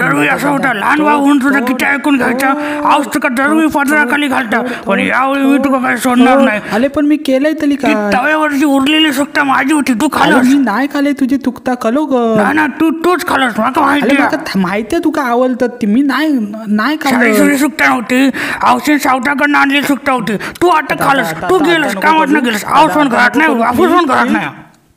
दळवी असा होता. लहान भाऊ म्हणून तुझं किती ऐकून घ्यायचा. आज तुका दळवी पदराखाली घालता. पण यावेळी मी तुका काही सोडणार हो, नाही. अरे पण मी केलंय तरी का काय? तव्यावरची उरलेली सुट्टा माझी होती. तू खालस मी नाही खाले तुझी तुकता कलो ग. नाही ना तू तूच खालस. माका माहिती माहिती माका तुका आवडतात ती. मी नाही नाही खाली खाल्लं नव्हती. औषध सावटाकडनं आणलेली सुट्टा होती. तू आता खालस. तू गेलस आता नको कामात गेलस. आऊस पण घरात नाही वापस पण घरात नाही.